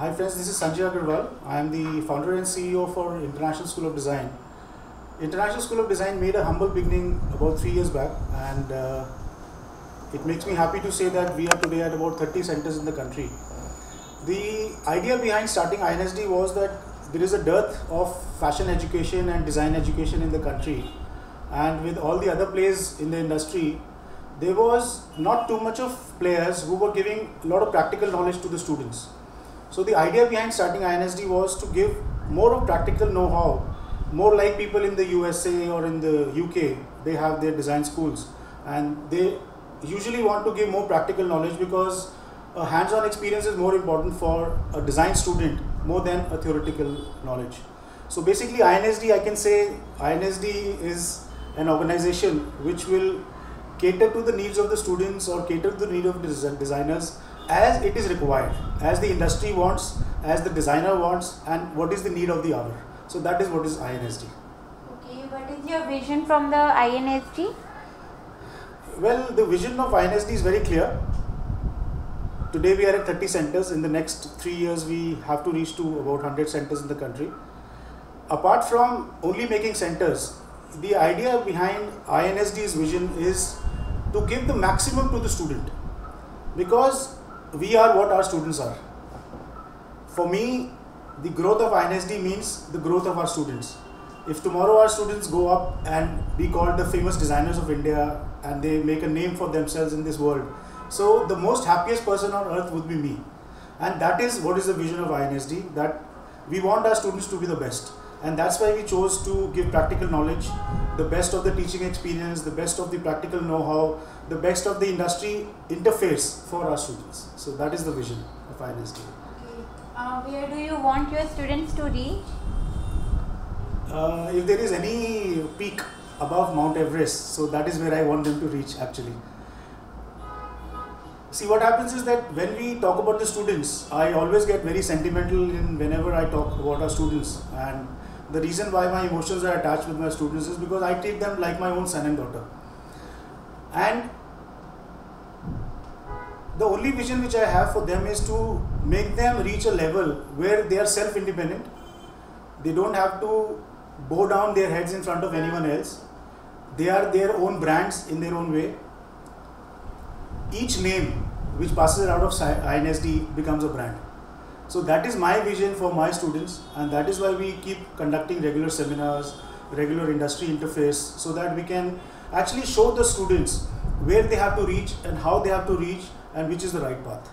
Hi friends, this is Sanjay Agarwal. I am the founder and CEO for International School of Design. International School of Design made a humble beginning about three years back and uh, it makes me happy to say that we are today at about 30 centers in the country. The idea behind starting INSD was that there is a dearth of fashion education and design education in the country and with all the other players in the industry there was not too much of players who were giving a lot of practical knowledge to the students. So the idea behind starting INSD was to give more of practical know-how, more like people in the USA or in the UK, they have their design schools and they usually want to give more practical knowledge because a hands-on experience is more important for a design student more than a theoretical knowledge. So basically INSD, I can say INSD is an organization which will cater to the needs of the students or cater to the need of designers as it is required, as the industry wants, as the designer wants, and what is the need of the hour. So that is what is INSD. Okay, what is your vision from the INSD? Well, the vision of INSD is very clear. Today we are at 30 centers. In the next three years, we have to reach to about 100 centers in the country. Apart from only making centers, the idea behind INSD's vision is to give the maximum to the student because we are what our students are. For me, the growth of INSD means the growth of our students. If tomorrow our students go up and be called the famous designers of India and they make a name for themselves in this world, so the most happiest person on earth would be me. And that is what is the vision of INSD that we want our students to be the best and that's why we chose to give practical knowledge the best of the teaching experience the best of the practical know-how the best of the industry interface for our students so that is the vision of INSD. Okay. Uh, where do you want your students to reach? Uh, if there is any peak above Mount Everest, so that is where I want them to reach actually. See what happens is that when we talk about the students, I always get very sentimental in whenever I talk about our students and the reason why my emotions are attached with my students is because I treat them like my own son and daughter. And the only vision which I have for them is to make them reach a level where they are self independent. They don't have to bow down their heads in front of anyone else. They are their own brands in their own way. Each name which passes out of INSD becomes a brand. So that is my vision for my students and that is why we keep conducting regular seminars, regular industry interface so that we can actually show the students where they have to reach and how they have to reach and which is the right path.